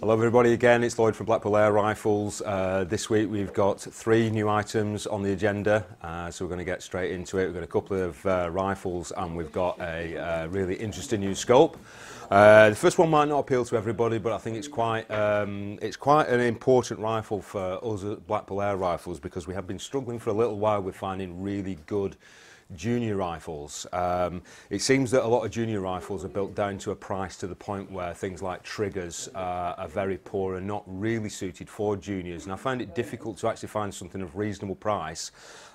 Hello everybody again, it's Lloyd from Blackpool Air Rifles. Uh, this week we've got three new items on the agenda, uh, so we're going to get straight into it. We've got a couple of uh, rifles and we've got a uh, really interesting new scope. Uh, the first one might not appeal to everybody, but I think it's quite, um, it's quite an important rifle for us at Blackpool Air Rifles because we have been struggling for a little while with finding really good junior rifles. Um, it seems that a lot of junior rifles are built down to a price to the point where things like triggers uh, are very poor and not really suited for juniors. And I find it difficult to actually find something of reasonable price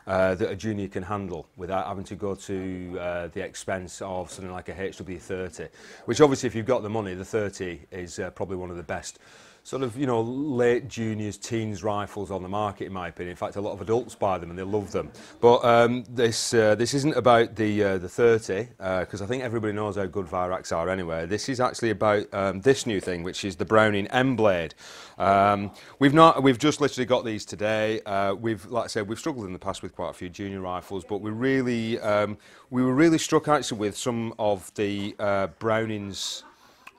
uh, that a junior can handle without having to go to uh, the expense of something like a HW30, which obviously if you've got the money, the 30 is uh, probably one of the best sort of, you know, late juniors, teens rifles on the market, in my opinion. In fact, a lot of adults buy them and they love them. But um, this uh, this isn't about the uh, the 30, because uh, I think everybody knows how good Weihrauchs are anyway. This is actually about um, this new thing, which is the Browning M Blade. Um, we've not we've just literally got these today. Uh, we've, like I said, we've struggled in the past with quite a few junior rifles, but we really um, we were really struck actually with some of the uh, Brownings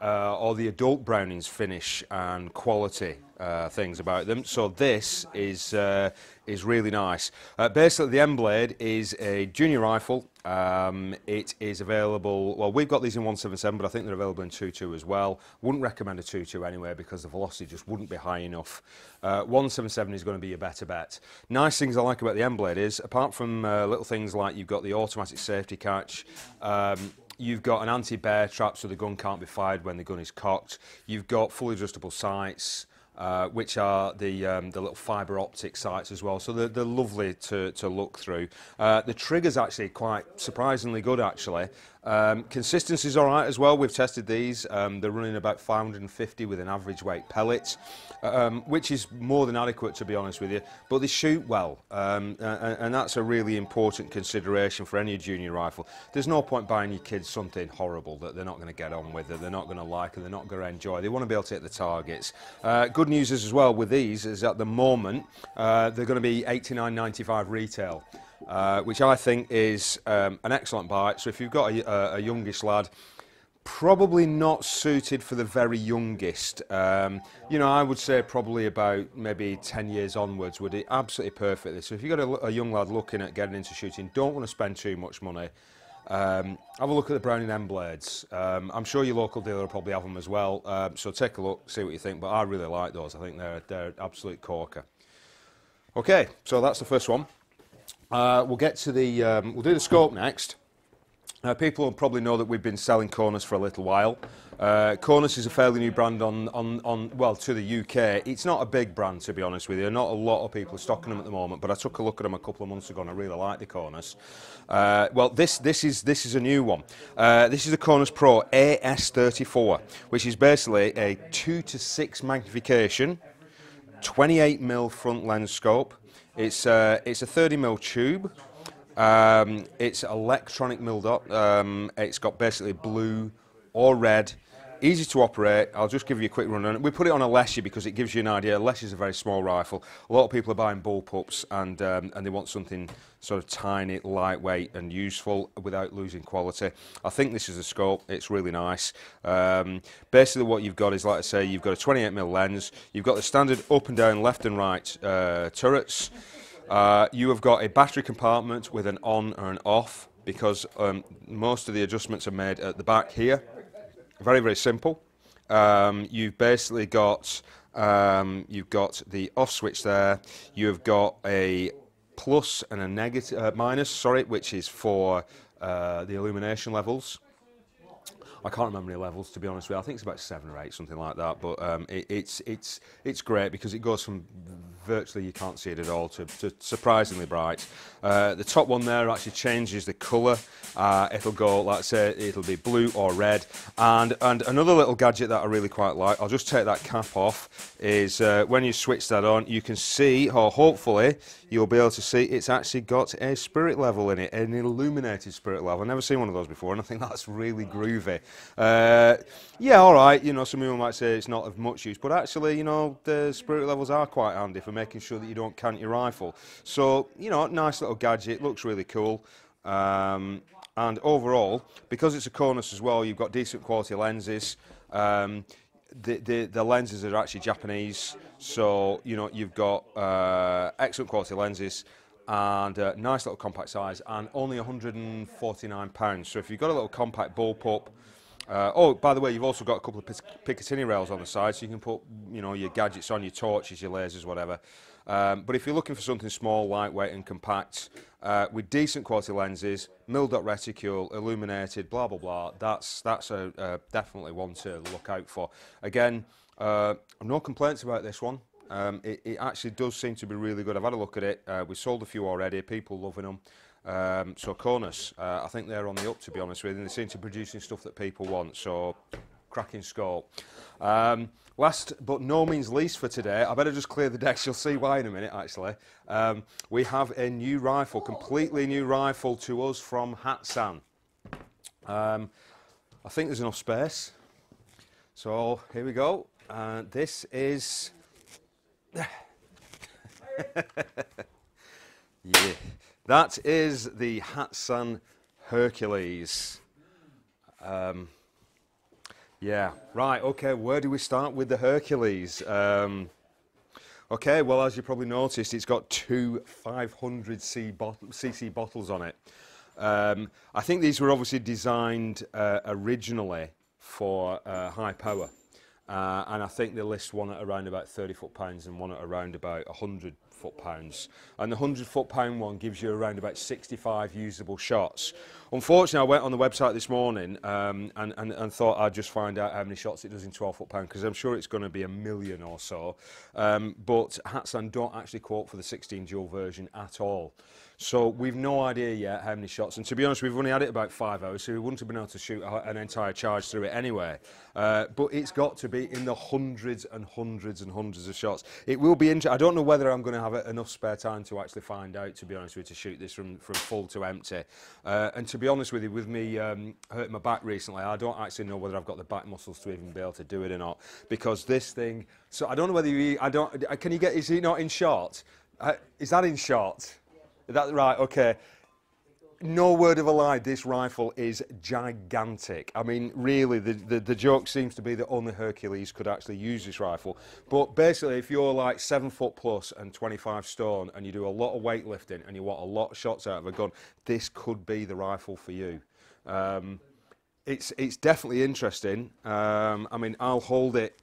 uh, or the adult Brownings finish and quality uh, things about them. So this is uh, is really nice. Uh, basically, the M Blade is a junior rifle. Um, it is available. Well, we've got these in 177, but I think they're available in 2.2 as well. Wouldn't recommend a 2.2 anyway because the velocity just wouldn't be high enough. Uh, 177 is going to be a better bet. Nice things I like about the M Blade is, apart from uh, little things like you've got the automatic safety catch. Um, You've got an anti-bear trap so the gun can't be fired when the gun is cocked. You've got fully adjustable sights. Uh, which are the um, the little fibre optic sights as well. So they're, they're lovely to, to look through. Uh, the trigger's actually quite surprisingly good actually. Um, consistency's all right as well. We've tested these. Um, they're running about 550 with an average weight pellet, um, which is more than adequate to be honest with you. But they shoot well, um, and, and that's a really important consideration for any junior rifle. There's no point buying your kids something horrible that they're not going to get on with, that they're not going to like, and they're not going to enjoy. They want to be able to hit the targets. Uh, good news is as well with these is at the moment uh, they're going to be 89.95 retail uh, which I think is um, an excellent bike. So if you've got a, a, youngish lad, probably not suited for the very youngest. Um, you know, I would say probably about maybe 10 years onwards would be absolutely perfect. So if you've got a, a young lad looking at getting into shooting, don't want to spend too much money. Um, have a look at the Browning M blades. Um, I'm sure your local dealer will probably have them as well. Um, so take a look, see what you think. But I really like those. I think they're they're absolute corker. Okay, so that's the first one. Uh, we'll get to the, um, we'll do the scope next. Uh, people will probably know that we've been selling Konus for a little while. Uh, Konus is a fairly new brand on, on, on, well, to the UK. It's not a big brand, to be honest with you. Not a lot of people are stocking them at the moment, but I took a look at them a couple of months ago and I really like the Konus. Uh, well, this, this, is, this is a new one. Uh, this is the Konus Pro AS34, which is basically a 2 to 6 magnification, 28mm front lens scope, it's, uh, it's a 30 mil tube. Um, it's electronic mil-dot. Um, it's got basically blue or red easy to operate. I'll just give you a quick run on it. We put it on a Leshy because it gives you an idea. Leshy is a very small rifle. A lot of people are buying bullpups and, um, and they want something sort of tiny, lightweight and useful without losing quality. I think this is a scope. It's really nice. Um, basically what you've got is, like I say, you've got a 28mm lens. You've got the standard up and down, left and right uh, turrets. Uh, you have got a battery compartment with an on or an off because um, most of the adjustments are made at the back here. Very, very simple. Um, you've basically got um, you've got the off switch there. You've got a plus and a negative uh, minus, sorry, which is for uh, the illumination levels. I can't remember any levels to be honest with you. I think it's about seven or eight, something like that. But um, it, it's it's it's great because it goes from virtually you can't see it at all to, to surprisingly bright. Uh, the top one there actually changes the colour. Uh, it'll go, let's say, it'll be blue or red. And, and another little gadget that I really quite like, I'll just take that cap off, is uh, when you switch that on, you can see, or hopefully, you'll be able to see it's actually got a spirit level in it, an illuminated spirit level. I've never seen one of those before, and I think that's really groovy. Uh, yeah, all right, you know, some people might say it's not of much use, but actually, you know, the spirit levels are quite handy for making sure that you don't cant your rifle. So, you know, nice little gadget, looks really cool. Um, and overall, because it's a Konus as well, you've got decent quality lenses. Um, the, the, the lenses are actually Japanese, so you know you've got uh, excellent quality lenses and uh, nice little compact size, and only 149 pounds. So if you've got a little compact bullpup, uh, oh, by the way, you've also got a couple of Picatinny rails on the side, so you can put you know your gadgets on, your torches, your lasers, whatever. Um, but if you're looking for something small, lightweight, and compact, uh, with decent quality lenses, mil-dot reticule, illuminated, blah blah blah. That's that's a, uh, definitely one to look out for. Again, uh, no complaints about this one. Um, it, it, actually does seem to be really good. I've had a look at it. Uh, we sold a few already. People loving them. Um, so Konus, uh, I think they're on the up to be honest with you. They seem to be producing stuff that people want. So cracking scope. Um, last but no means least for today, I better just clear the decks, you'll see why in a minute actually. Um, we have a new rifle, completely new rifle to us from Hatsan. Um, I think there's enough space. So here we go. Uh, this is... that is the Hatsan Hercules. Um, yeah, right, okay, where do we start with the Hercules? Um, okay, well, as you probably noticed, it's got two 500cc bot bottles on it. Um, I think these were obviously designed uh, originally for uh, high power. Uh, and I think they list one at around about 30 foot-pounds and one at around about 100 foot-pounds. And the 100 foot-pound one gives you around about 65 usable shots. Unfortunately, I went on the website this morning um, and, and, and thought I'd just find out how many shots it does in 12 foot-pound, because I'm sure it's going to be a million or so. Um, but Hatsan don't actually quote for the 16 dual version at all. So we've no idea yet how many shots. And to be honest, we've only had it about five hours, so we wouldn't have been able to shoot an entire charge through it anyway. Uh, but it's got to be in the hundreds and hundreds and hundreds of shots. It will be interesting. I don't know whether I'm going to have enough spare time to actually find out, to be honest with you, to shoot this from, from full to empty. Uh, and to be honest with you, with me um, hurting my back recently, I don't actually know whether I've got the back muscles to even be able to do it or not. Because this thing, so I don't know whether you, I don't, can you get, is he not in shot? Uh, is that in shot? That, right, okay. No word of a lie, this rifle is gigantic. I mean, really, the, the, the, joke seems to be that only Hercules could actually use this rifle. But basically, if you're like seven foot plus and 25 stone and you do a lot of weightlifting and you want a lot of shots out of a gun, this could be the rifle for you. Um, it's, it's definitely interesting. Um, I mean, I'll hold it.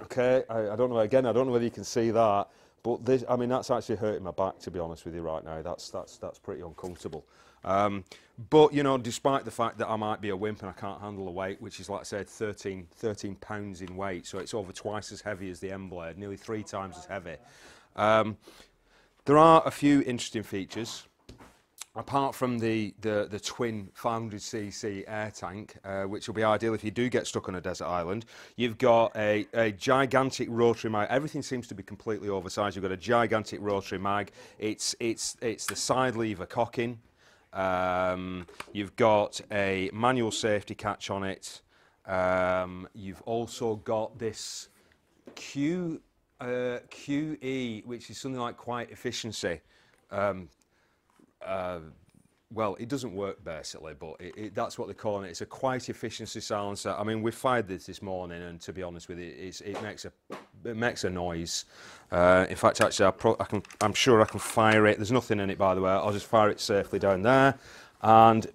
Okay, I, I don't know, again, I don't know whether you can see that. But this, I mean, that's actually hurting my back, to be honest with you, right now. That's, that's, that's pretty uncomfortable. Um, but, you know, despite the fact that I might be a wimp and I can't handle the weight, which is, like I said, 13, 13 pounds in weight, so it's over twice as heavy as the M-Blade, nearly three times as heavy. Um, there are a few interesting features apart from the, the, the twin 500cc air tank, uh, which will be ideal if you do get stuck on a desert island, you've got a, a gigantic rotary mag. Everything seems to be completely oversized. You've got a gigantic rotary mag. It's, it's, it's the side lever cocking. Um, you've got a manual safety catch on it. Um, you've also got this Q, uh, QE, which is something like quiet efficiency. Um, uh, well, it doesn't work basically, but it, it, that's what they're calling it. It's a quiet efficiency silencer. I mean, we fired this this morning, and to be honest with you, it makes a it makes a noise. Uh, in fact, actually, I, I can, I'm sure I can fire it. There's nothing in it, by the way. I'll just fire it safely down there, and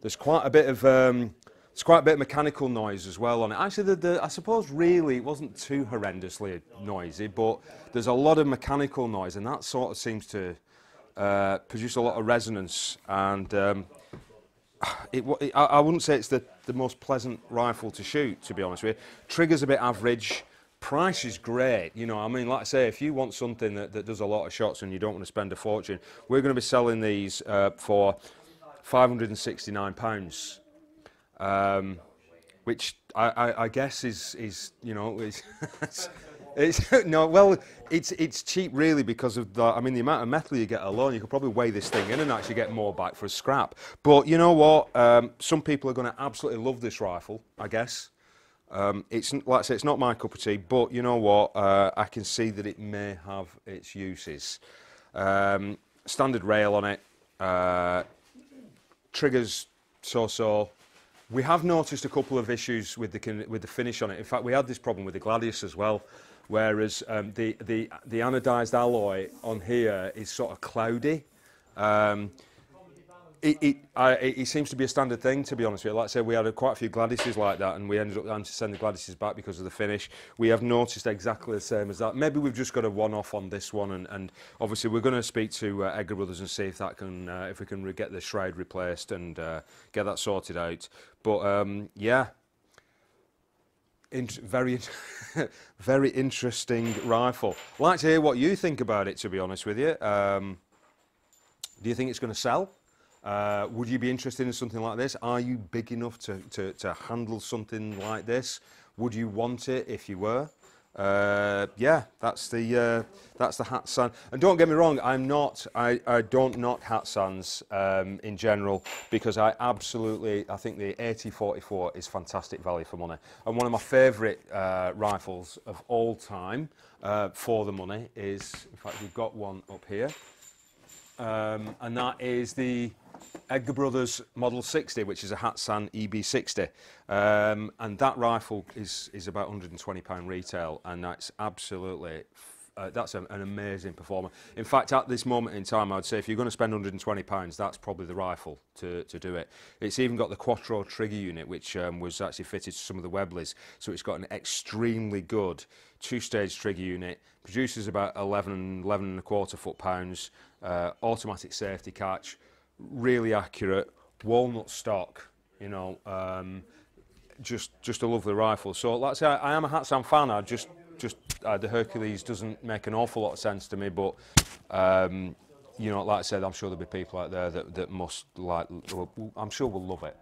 there's quite a bit of um, it's quite a bit of mechanical noise as well on it. Actually, the, the, I suppose really it wasn't too horrendously noisy, but there's a lot of mechanical noise, and that sort of seems to uh, produce a lot of resonance. And um, it, it, I, I wouldn't say it's the, the most pleasant rifle to shoot, to be honest with you. Trigger's a bit average. Price is great, you know. I mean, like I say, if you want something that, that does a lot of shots and you don't want to spend a fortune, we're going to be selling these uh, for 569 pounds um, which I, I, I, guess is, is you know, is it's, no, well, it's, it's cheap really because of the, I mean, the amount of metal you get alone, you could probably weigh this thing in and actually get more back for a scrap. But you know what? Um, some people are going to absolutely love this rifle, I guess. Um, it's like I say, it's not my cup of tea, but you know what? Uh, I can see that it may have its uses. Um, standard rail on it, uh, triggers so-so, We have noticed a couple of issues with the, with the finish on it. In fact, we had this problem with the Gladius as well, whereas um, the, the, the anodized alloy on here is sort of cloudy. Um, it, it, I, it seems to be a standard thing, to be honest with you. Like I said, we had a, quite a few Gladises like that, and we ended up having to send the Gladises back because of the finish. We have noticed exactly the same as that. Maybe we've just got a one-off on this one, and, and obviously we're going to speak to uh, Edgar Brothers and see if that can, uh, if we can get the shroud replaced and uh, get that sorted out. But um, yeah, in very, very interesting rifle. I'd like to hear what you think about it. To be honest with you, um, do you think it's going to sell? Uh, would you be interested in something like this? Are you big enough to, to, to handle something like this? Would you want it if you were? Uh, yeah, that's the uh, that's the hat Hatsan. And don't get me wrong, I'm not I, I don't not Hatsans um, in general because I absolutely I think the AT44 is fantastic value for money and one of my favourite uh, rifles of all time uh, for the money is in fact we've got one up here um, and that is the Edgar Brothers Model 60, which is a Hatsan EB60. Um, and that rifle is, is about £120 retail, and that's absolutely uh, that's a, an amazing performer. In fact, at this moment in time, I'd say if you're going to spend 120 pounds, that's probably the rifle to, to do it. It's even got the Quattro trigger unit, which um, was actually fitted to some of the Webleys, so it's got an extremely good two-stage trigger unit. Produces about 11, 11 and a quarter foot pounds. Uh, automatic safety catch really accurate, walnut stock, you know, um, just just a lovely rifle. So like I say, I, am a Hatsan fan. I just just uh, the Hercules doesn't make an awful lot of sense to me, but um, you know, like I said, I'm sure there'll be people out there that, that must like. I'm sure will love it.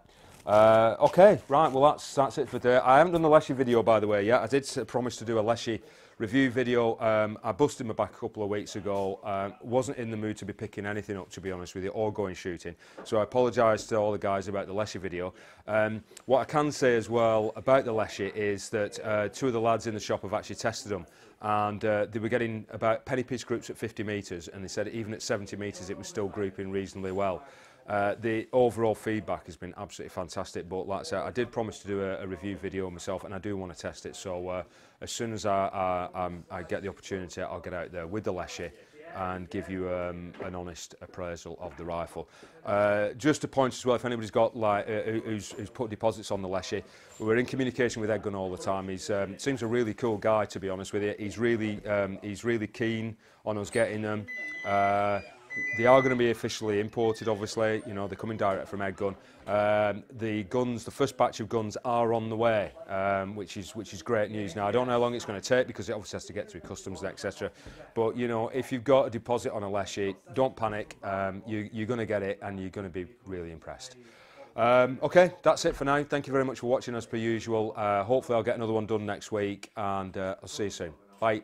Uh, okay, right. Well, that's that's it for today. I haven't done the Leshy video, by the way, yet. I did promise to do a Leshy review video, um, I busted my back a couple of weeks ago. Um, wasn't in the mood to be picking anything up, to be honest with you, or going shooting. So I apologise to all the guys about the Leshy video. Um, what I can say as well about the Leshy is that uh, two of the lads in the shop have actually tested them and uh, they were getting about penny piece groups at 50 metres and they said even at 70 metres it was still grouping reasonably well. Uh, the overall feedback has been absolutely fantastic, but like I said, I did promise to do a, a review video myself, and I do want to test it. So uh, as soon as I, I, um, I get the opportunity, I'll get out there with the Leshy and give you um, an honest appraisal of the rifle. Uh, just a point as well, if anybody's got like uh, who's, who's put deposits on the Leshy, we're in communication with Edgun all the time. He um, seems a really cool guy, to be honest with you. He's really um, he's really keen on us getting them. Uh, they are going to be officially imported, obviously. You know, they're coming direct from Edgun. Um, the guns, the first batch of guns are on the way, um, which is which is great news. Now, I don't know how long it's going to take because it obviously has to get through customs, etc. But you know, if you've got a deposit on a Leshy, don't panic. Um, you, you're going to get it, and you're going to be really impressed. Um, okay, that's it for now. Thank you very much for watching as per usual. Uh, hopefully, I'll get another one done next week, and uh, I'll see you soon. Bye.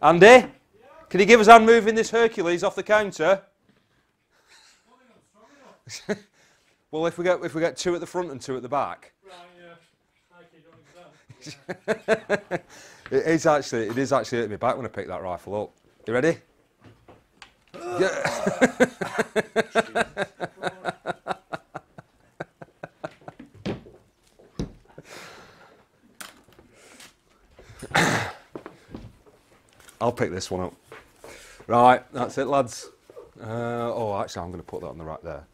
Andy? Can you give us hand moving this Hercules off the counter? well, if we get if we get two at the front and two at the back. it is actually it is actually at me back when I pick that rifle up. You ready? I'll pick this one up. Right, that's it, lads. Uh, oh, actually, I'm going to put that on the right there.